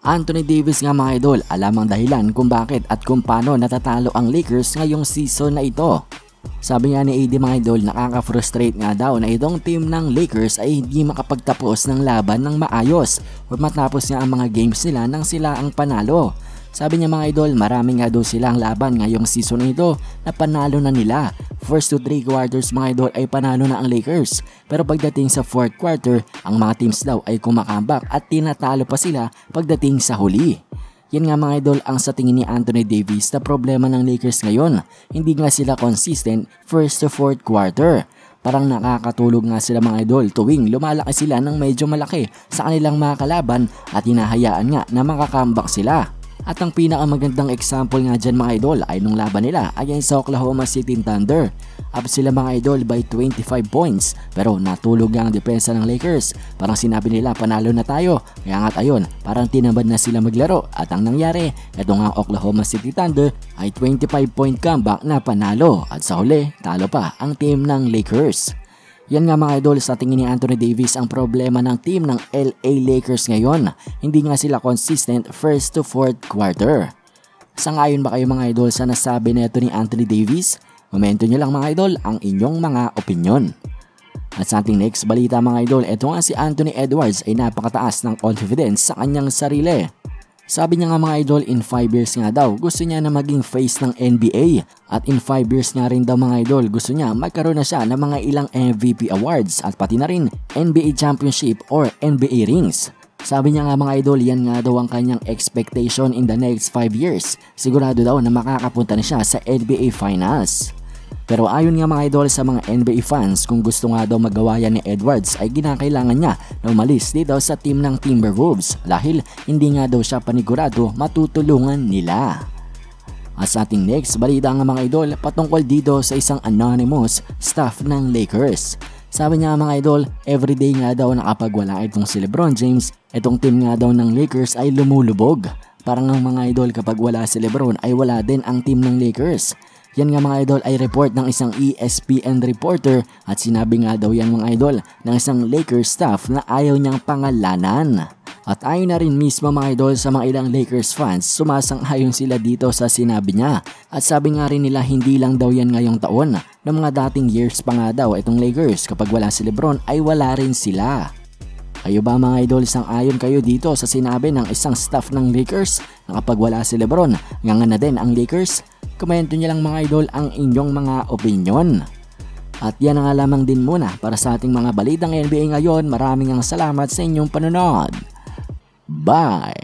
Anthony Davis nga mga idol, alam ang dahilan kung bakit at kung paano natatalo ang Lakers ngayong season na ito. Sabi nga ni AD mga idol, nakaka-frustrate nga daw na itong team ng Lakers ay hindi makapagtapos ng laban ng maayos o matapos nga ang mga games nila nang sila ang panalo. Sabi niya mga idol, marami nga daw silang laban ngayong season ito na panalo na nila. First to 3 quarters mga idol ay panalo na ang Lakers. Pero pagdating sa 4th quarter, ang mga teams daw ay kumakambak at tinatalo pa sila pagdating sa huli. Yan nga mga idol ang sa tingin ni Anthony Davis na problema ng Lakers ngayon. Hindi nga sila consistent first to 4th quarter. Parang nakakatulog nga sila mga idol tuwing lumalaki sila ng medyo malaki sa kanilang mga kalaban at hinahayaan nga na makakambak sila. At ang pinakamagandang example nga dyan mga idol ay nung laban nila against sa Oklahoma City Thunder. Up sila mga idol by 25 points pero natulog nga ang depensa ng Lakers. Parang sinabi nila panalo na tayo. Kaya nga't ayun, parang tinamad na sila maglaro at ang nangyari, eto nga Oklahoma City Thunder ay 25 point comeback na panalo at sa huli, talo pa ang team ng Lakers. Yan nga mga idol sa tingin ni Anthony Davis ang problema ng team ng LA Lakers ngayon. Hindi nga sila consistent first to fourth quarter. Sangayon ba kayo mga idol sa nasabi nito ni Anthony Davis? Komento nyo lang mga idol ang inyong mga opinion. At sa ating next balita mga idol, ito nga si Anthony Edwards ay napakataas ng confidence sa kanyang sarili. Sabi niya nga mga idol, in 5 years nga daw, gusto niya na maging face ng NBA. At in 5 years nga rin daw mga idol, gusto niya magkaroon na siya ng mga ilang MVP awards at pati na rin NBA championship or NBA rings. Sabi niya nga mga idol, yan nga daw ang kanyang expectation in the next 5 years. Sigurado daw na makakapunta na siya sa NBA Finals. Pero ayon nga mga idol sa mga NBA fans, kung gusto nga daw magawa yan ni Edwards ay ginakailangan niya na umalis dito sa team ng Timberwolves dahil hindi nga daw siya panigurado matutulungan nila. At sa ating next balita nga mga idol patungkol dito sa isang anonymous staff ng Lakers. Sabi niya mga idol, everyday nga daw na kapag wala itong si Lebron James, itong team nga daw ng Lakers ay lumulubog. Parang ang mga idol kapag wala si Lebron ay wala din ang team ng Lakers. Yan nga mga idol ay report ng isang ESPN reporter at sinabi nga daw yan mga idol ng isang Lakers staff na ayaw niyang pangalanan. At ayon na rin mismo mga idol sa mga ilang Lakers fans, sumasang-ayon sila dito sa sinabi niya. At sabi nga rin nila hindi lang daw yan ngayong taon, ng mga dating years pa nga daw itong Lakers kapag wala si Lebron ay wala rin sila. Kayo ba mga idol sang ayon kayo dito sa sinabi ng isang staff ng Lakers na kapag wala si Lebron, nga na din ang Lakers? Komento nyo lang mga idol ang inyong mga opinion. At yan nga lamang din muna para sa ating mga balitang NBA ngayon. Maraming ang salamat sa inyong panonood. Bye!